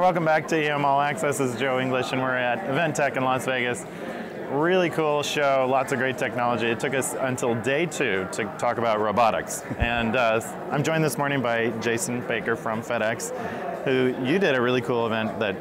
Welcome back to EM All Access. This is Joe English, and we're at Event Tech in Las Vegas. Really cool show, lots of great technology. It took us until day two to talk about robotics. And uh, I'm joined this morning by Jason Baker from FedEx, who you did a really cool event that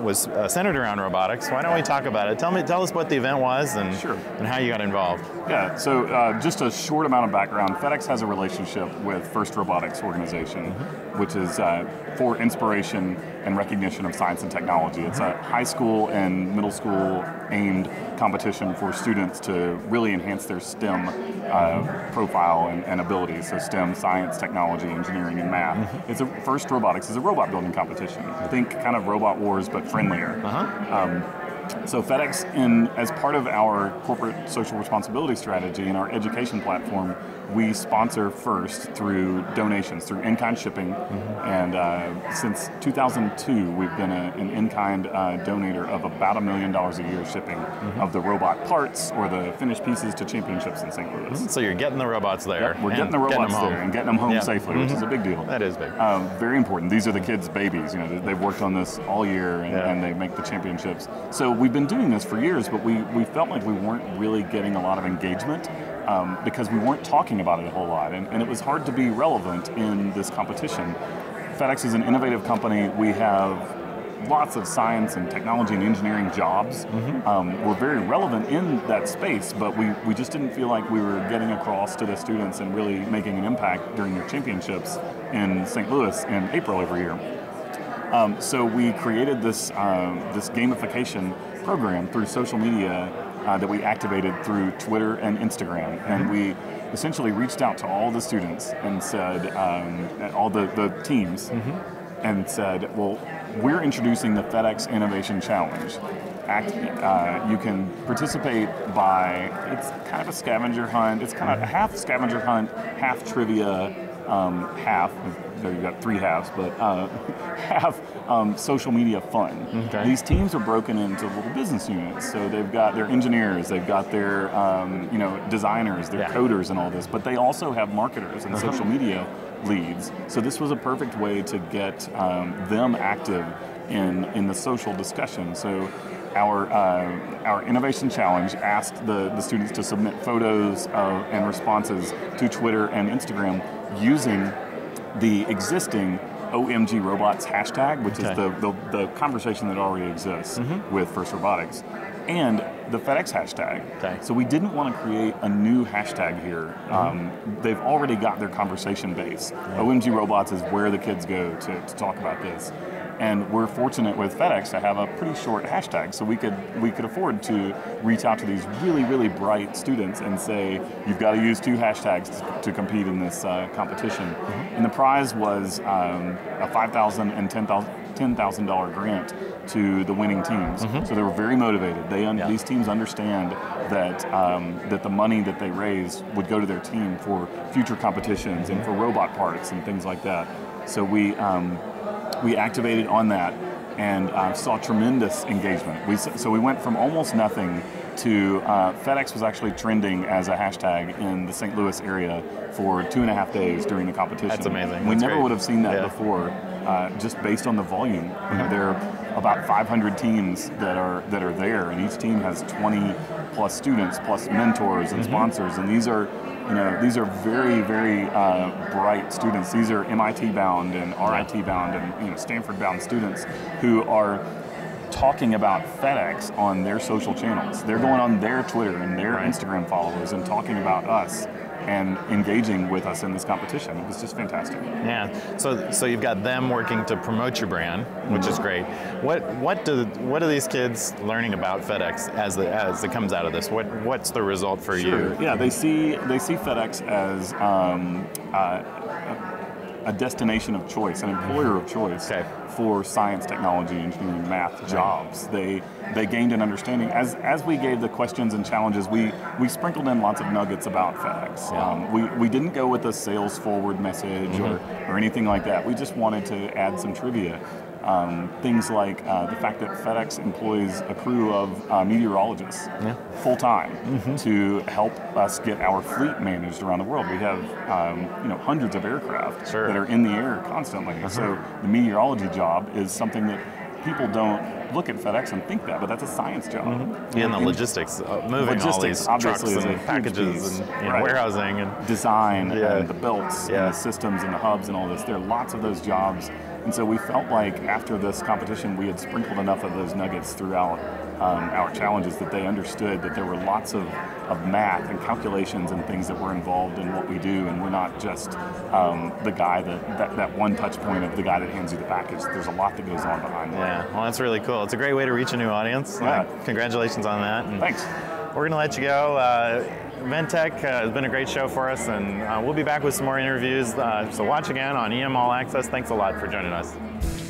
was uh, centered around robotics. Why don't we talk about it? Tell me, tell us what the event was and, sure. and how you got involved. Yeah, so uh, just a short amount of background. FedEx has a relationship with First Robotics Organization, mm-hmm. which is uh, for inspiration and recognition of science and technology. It's a high school and middle school aimed competition for students to really enhance their STEM uh, profile and, and, abilities. So STEM, science, technology, engineering, and math. Mm-hmm. It's a first robotics is a robot building competition. I think kind of robot wars, but friendlier. Uh-huh. Um, so FedEx, in as part of our corporate social responsibility strategy and our education platform, we sponsor first through donations, through in-kind shipping, mm-hmm. and uh, since 2002, we've been a, an in-kind uh, donator of about a million dollars a year shipping mm-hmm. of the robot parts or the finished pieces to championships in St. Louis. Mm-hmm. So you're getting the robots there. Yep, we're getting the robots getting there and getting them home safely, which is a mm-hmm. big deal. That is big. Um, very important. These are the kids' babies. You know, they've worked on this all year and, yeah. and they make the championships. So we've been doing this for years, but we, we felt like we weren't really getting a lot of engagement um, because we weren't talking about it a whole lot, and, and it was hard to be relevant in this competition. FedEx is an innovative company. We have lots of science and technology and engineering jobs. Mm-hmm. Um, we're very relevant in that space, but we, we just didn't feel like we were getting across to the students and really making an impact during the championships in St. Louis in April every year. Um, so we created this uh, this gamification program through social media uh, that we activated through Twitter and Instagram. And mm-hmm. we essentially reached out to all the students and said, um, all the, the teams, mm-hmm. and said, well, we're introducing the FedEx Innovation Challenge. Act, uh, you can participate by, it's kind of a scavenger hunt. It's kind of mm-hmm. half scavenger hunt, half trivia, um, half, so you've got three halves, but uh, half um, social media fun. Okay. These teams are broken into little business units. So they've got their engineers, they've got their um, you know designers, their yeah. coders, and all this. But they also have marketers and uh-huh. social media leads. So this was a perfect way to get um, them active in in the social discussion. So our, uh, our innovation challenge asked the, the students to submit photos of, and responses to Twitter and Instagram using the existing OMG Robots hashtag, which okay. is the, the, the, conversation that already exists mm-hmm. with First Robotics, and the FedEx hashtag. Okay. So we didn't want to create a new hashtag here. Mm-hmm. Um, they've already got their conversation base. Yeah. OMG Robots is where the kids go to, to talk about this. And we're fortunate with FedEx to have a pretty short hashtag, so we could we could afford to reach out to these really really bright students and say you've got to use two hashtags to, to compete in this uh, competition. Mm-hmm. And the prize was um, a five thousand and ten thousand $10,000 grant to the winning teams. Mm-hmm. So they were very motivated. They un- yeah. These teams understand that, um, that the money that they raise would go to their team for future competitions mm-hmm. and for robot parts and things like that. So we, um, we activated on that and uh, saw tremendous engagement. We, so we went from almost nothing to uh, FedEx was actually trending as a hashtag in the St. Louis area for two and a half days during the competition. That's amazing. We That's never great. would have seen that yeah. before, uh, just based on the volume. You know, there are about 500 teams that are that are there, and each team has 20 plus students, plus mentors and mm-hmm. sponsors, and these are you know, these are very, very uh, bright students. These are MIT bound and RIT bound and you know, Stanford bound students who are talking about FedEx on their social channels. They're going on their Twitter and their. Instagram followers and talking about us and engaging with us in this competition. It was just fantastic. Yeah. So so you've got them working to promote your brand, which mm-hmm. is great. What what do what are these kids learning about FedEx as the, as it comes out of this? What what's the result for sure. you? Yeah, they see they see FedEx as um, uh, a destination of choice, an employer of choice okay. for science, technology, engineering, math jobs. They they gained an understanding as as we gave the questions and challenges. We we sprinkled in lots of nuggets about FedEx. Yeah. Um, we we didn't go with a sales forward message mm-hmm. or or anything like that. We just wanted to add some trivia. Um, things like uh, the fact that FedEx employs a crew of uh, meteorologists full time Mm-hmm. to help us get our fleet managed around the world. We have um, you know hundreds of aircraft Sure. that are in the air constantly. So the meteorology job is something that people don't look at FedEx and think that, but that's a science job. Yeah, and the logistics, uh, moving all these obviously, trucks and packages and you know, Right. warehousing and design Yeah. and the belts Yeah. and the systems and the hubs and all this. There are lots of those jobs. And so we felt like after this competition, we had sprinkled enough of those nuggets throughout um, our challenges that they understood that there were lots of, of math and calculations and things that were involved in what we do. And we're not just um, the guy that, that, that one touch point of the guy that hands you the package. There's a lot that goes on behind that. yeah, well, that's really cool. It's a great way to reach a new audience. Yeah. Uh, congratulations on that. And Thanks. We're going to let you go. Uh, Event Tech uh, has been a great show for us, and uh, we'll be back with some more interviews. Uh, so watch again on EM All Access. Thanks a lot for joining us.